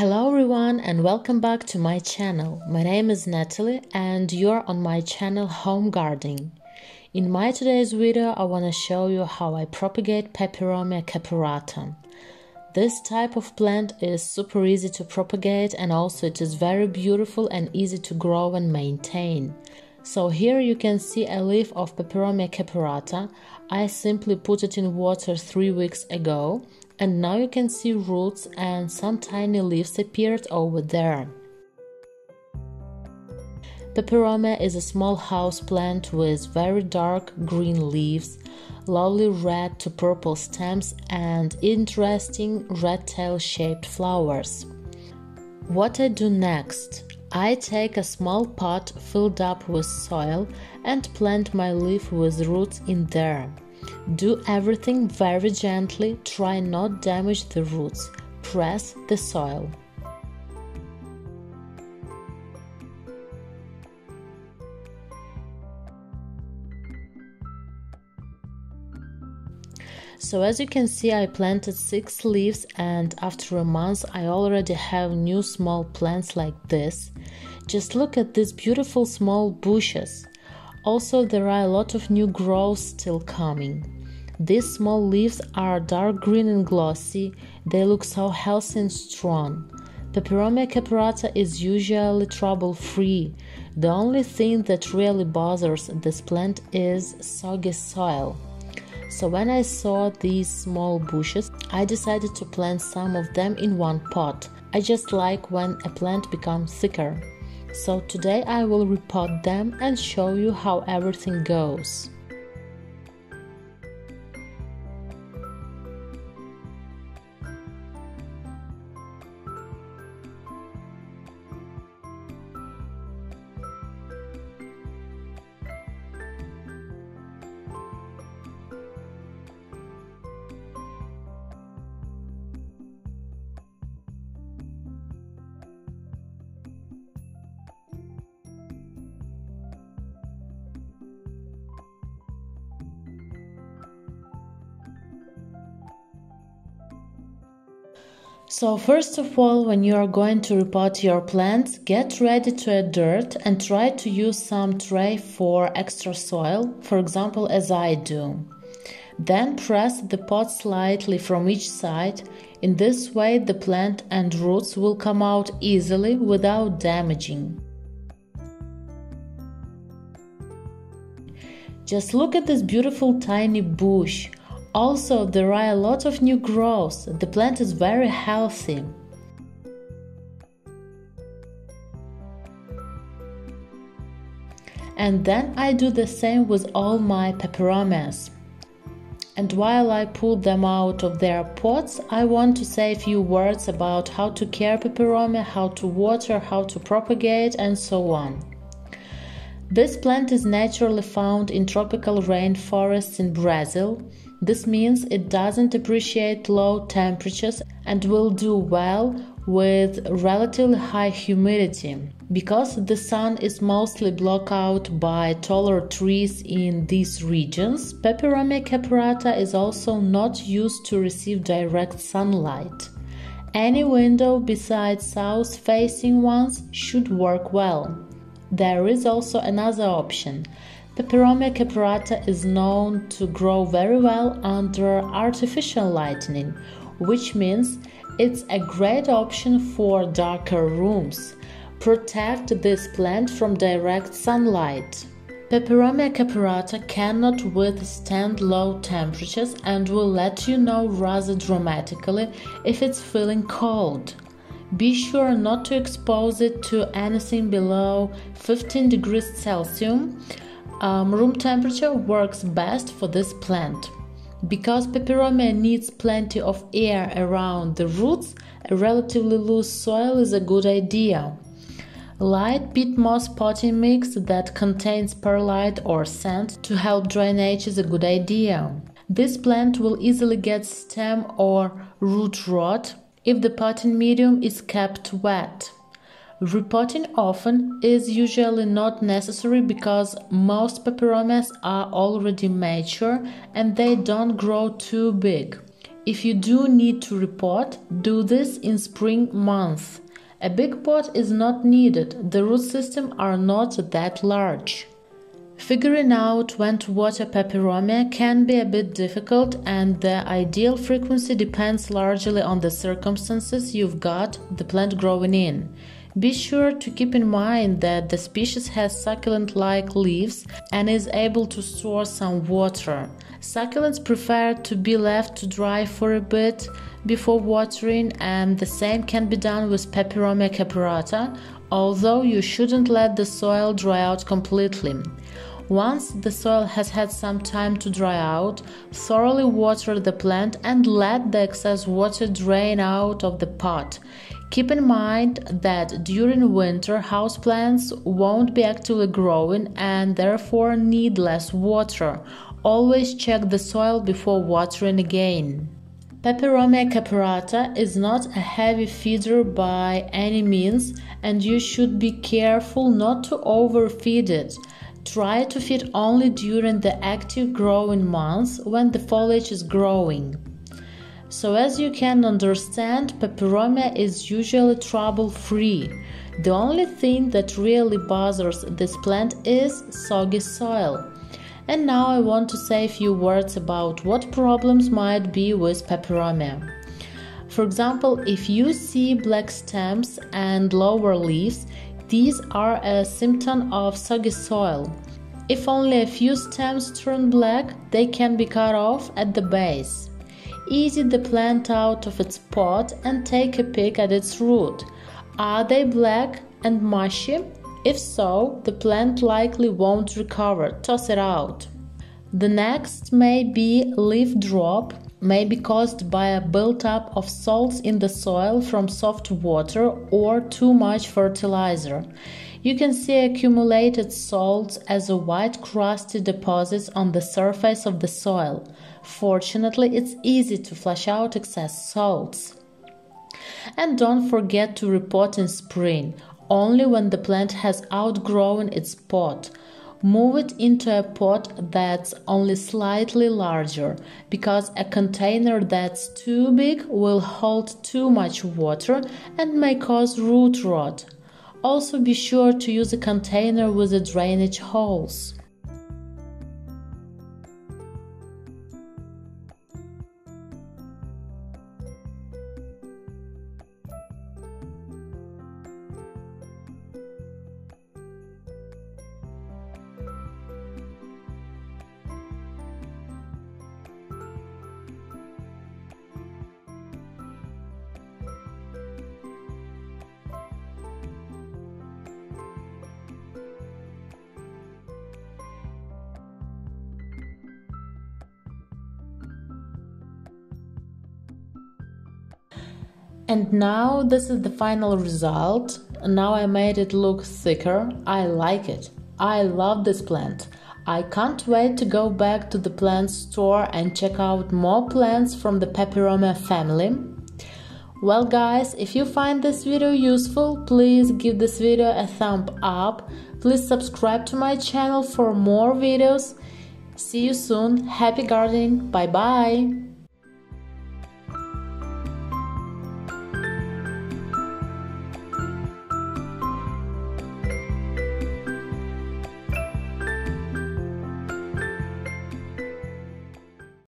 Hello everyone and welcome back to my channel. My name is Natalie and you're on my channel Home Gardening. In my today's video I want to show you how I propagate Peperomia caperata. This type of plant is super easy to propagate and also it is very beautiful and easy to grow and maintain. So here you can see a leaf of Peperomia caperata. I simply put it in water 3 weeks ago and now you can see roots and some tiny leaves appeared over there. Peperomia is a small house plant with very dark green leaves, lovely red to purple stems, and interesting red tail shaped flowers. What I do next? I take a small pot filled up with soil and plant my leaf with roots in there. Do everything very gently, try not damage the roots. Press the soil. So as you can see I planted 6 leaves and after a month I already have new small plants like this. Just look at these beautiful small bushes. Also, there are a lot of new growths still coming. These small leaves are dark green and glossy, they look so healthy and strong. Peperomia caperata is usually trouble free. The only thing that really bothers this plant is soggy soil. So, when I saw these small bushes, I decided to plant some of them in one pot. I just like when a plant becomes thicker. So today I will repot them and show you how everything goes. So first of all, when you are going to repot your plants, get ready to add dirt and try to use some tray for extra soil, for example as I do. Then press the pot slightly from each side. In this way the plant and roots will come out easily without damaging. Just look at this beautiful tiny bush. Also, there are a lot of new growths. The plant is very healthy. And then I do the same with all my peperomias. And while I pull them out of their pots, I want to say a few words about how to care peperomia, how to water, how to propagate, and so on. This plant is naturally found in tropical rainforests in Brazil, this means it doesn't appreciate low temperatures and will do well with relatively high humidity. Because the sun is mostly blocked out by taller trees in these regions, Peperomia caperata is also not used to receive direct sunlight. Any window besides south facing ones should work well. There is also another option. Peperomia caperata is known to grow very well under artificial lighting, which means it's a great option for darker rooms. Protect this plant from direct sunlight. Peperomia caperata cannot withstand low temperatures and will let you know rather dramatically if it's feeling cold. Be sure not to expose it to anything below 15 degrees Celsius um, room temperature works best for this plant. Because peperomia needs plenty of air around the roots, a relatively loose soil is a good idea. Light peat moss potting mix that contains perlite or sand to help drainage is a good idea. This plant will easily get stem or root rot if the potting medium is kept wet. Repotting often is usually not necessary because most peperomias are already mature and they don't grow too big. If you do need to repot, do this in spring month. A big pot is not needed, the root system are not that large. Figuring out when to water peperomia can be a bit difficult and the ideal frequency depends largely on the circumstances you've got the plant growing in. Be sure to keep in mind that the species has succulent like leaves and is able to store some water. Succulents prefer to be left to dry for a bit before watering, and the same can be done with Peperomia caperata, although you shouldn't let the soil dry out completely. Once the soil has had some time to dry out, thoroughly water the plant and let the excess water drain out of the pot. Keep in mind that during winter, houseplants won't be actively growing and therefore need less water. Always check the soil before watering again. Peperomia caperata is not a heavy feeder by any means, and you should be careful not to overfeed it. Try to feed only during the active growing months when the foliage is growing. So, as you can understand, peperomia is usually trouble free. The only thing that really bothers this plant is soggy soil. And now I want to say a few words about what problems might be with peperomia. For example, if you see black stems and lower leaves, these are a symptom of soggy soil. If only a few stems turn black, they can be cut off at the base. Easy the plant out of its pot and take a peek at its root. Are they black and mushy? If so, the plant likely won't recover. Toss it out. The next may be leaf drop, may be caused by a buildup of salts in the soil from soft water or too much fertilizer. You can see accumulated salts as a white crusty deposits on the surface of the soil. Fortunately, it's easy to flush out excess salts. And don't forget to repot in spring, only when the plant has outgrown its pot. Move it into a pot that's only slightly larger because a container that's too big will hold too much water and may cause root rot. Also be sure to use a container with the drainage holes. And now this is the final result. Now I made it look thicker. I like it. I love this plant. I can't wait to go back to the plant store and check out more plants from the Peperomia family. Well guys, if you find this video useful, please give this video a thumb up. Please subscribe to my channel for more videos. See you soon. Happy gardening. Bye bye.